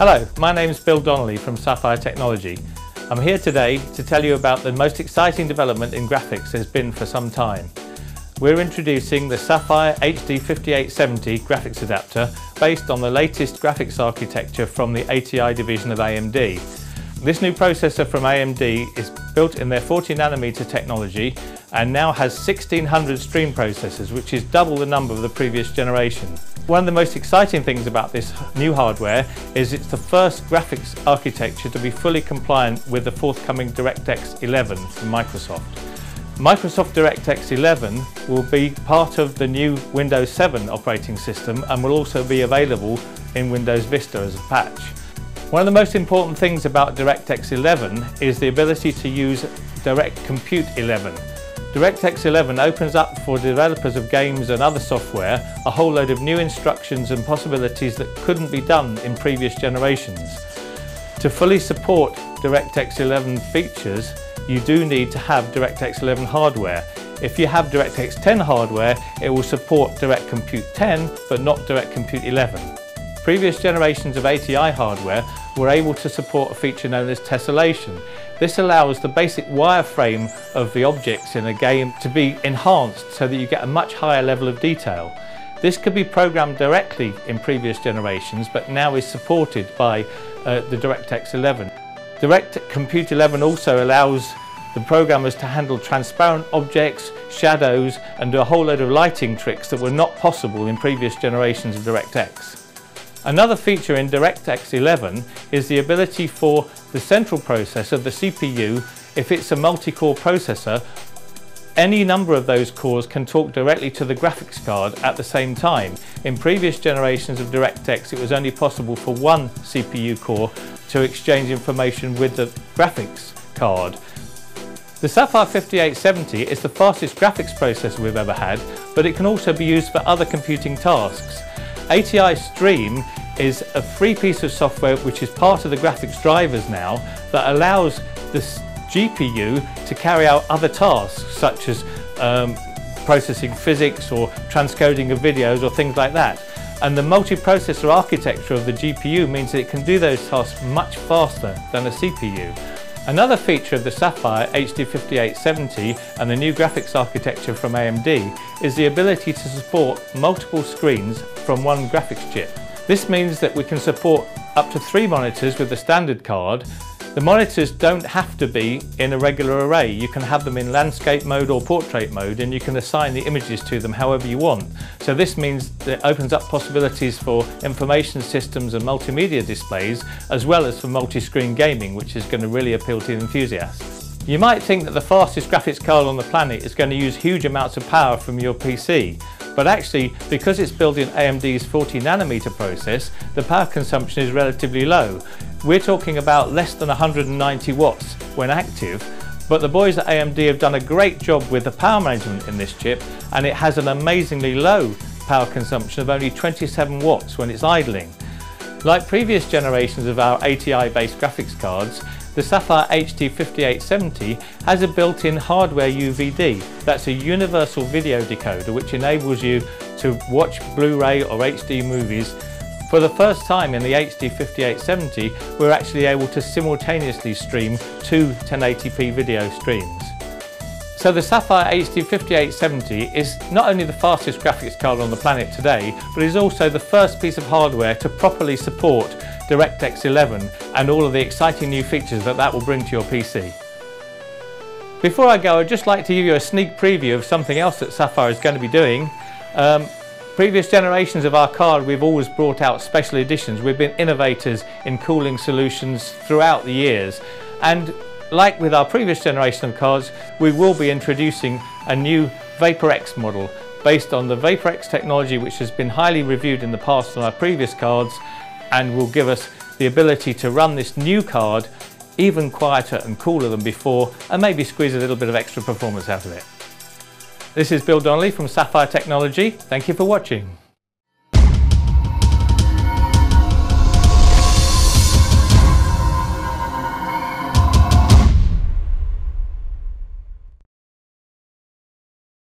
Hello, my name is Bill Donnelly from Sapphire Technology. I'm here today to tell you about the most exciting development in graphics there's been for some time. We're introducing the Sapphire HD5870 graphics adapter based on the latest graphics architecture from the ATI division of AMD. This new processor from AMD is built in their 40 nanometer technology and now has 1600 stream processors, which is double the number of the previous generation. One of the most exciting things about this new hardware is it's the first graphics architecture to be fully compliant with the forthcoming DirectX 11 from Microsoft. Microsoft DirectX 11 will be part of the new Windows 7 operating system and will also be available in Windows Vista as a patch. One of the most important things about DirectX 11 is the ability to use Direct Compute 11. DirectX 11 opens up for developers of games and other software a whole load of new instructions and possibilities that couldn't be done in previous generations. To fully support DirectX 11 features, you do need to have DirectX 11 hardware. If you have DirectX 10 hardware, it will support Direct Compute 10, but not Direct Compute 11. Previous generations of ATI hardware were able to support a feature known as tessellation. This allows the basic wireframe of the objects in a game to be enhanced so that you get a much higher level of detail. This could be programmed directly in previous generations but now is supported by uh, the DirectX 11. Direct Compute 11 also allows the programmers to handle transparent objects, shadows and a whole load of lighting tricks that were not possible in previous generations of DirectX. Another feature in DirectX 11 is the ability for the central processor, of the CPU, if it's a multi-core processor, any number of those cores can talk directly to the graphics card at the same time. In previous generations of DirectX, it was only possible for one CPU core to exchange information with the graphics card. The Sapphire 5870 is the fastest graphics processor we've ever had, but it can also be used for other computing tasks. ATI Stream is a free piece of software which is part of the graphics drivers now that allows this GPU to carry out other tasks such as um, processing physics or transcoding of videos or things like that. And the multiprocessor architecture of the GPU means that it can do those tasks much faster than a CPU. Another feature of the Sapphire HD5870 and the new graphics architecture from AMD is the ability to support multiple screens from one graphics chip. This means that we can support up to three monitors with the standard card. The monitors don't have to be in a regular array. You can have them in landscape mode or portrait mode and you can assign the images to them however you want. So this means that it opens up possibilities for information systems and multimedia displays, as well as for multi-screen gaming, which is going to really appeal to enthusiasts. You might think that the fastest graphics card on the planet is going to use huge amounts of power from your PC, but actually, because it's built in AMD's 40 nanometer process, the power consumption is relatively low. We're talking about less than 190 watts when active, but the boys at AMD have done a great job with the power management in this chip and it has an amazingly low power consumption of only 27 watts when it's idling. Like previous generations of our ATI-based graphics cards, the Sapphire HD5870 has a built-in hardware UVD. That's a universal video decoder which enables you to watch Blu-ray or HD movies for the first time in the HD 5870, we're actually able to simultaneously stream two 1080p video streams. So the Sapphire HD 5870 is not only the fastest graphics card on the planet today, but is also the first piece of hardware to properly support DirectX 11 and all of the exciting new features that that will bring to your PC. Before I go, I'd just like to give you a sneak preview of something else that Sapphire is going to be doing. Um, Previous generations of our card, we've always brought out special editions. We've been innovators in cooling solutions throughout the years. And like with our previous generation of cards, we will be introducing a new VaporX model based on the VaporX technology which has been highly reviewed in the past on our previous cards and will give us the ability to run this new card even quieter and cooler than before and maybe squeeze a little bit of extra performance out of it. This is Bill Donnelly from Sapphire Technology. Thank you for watching.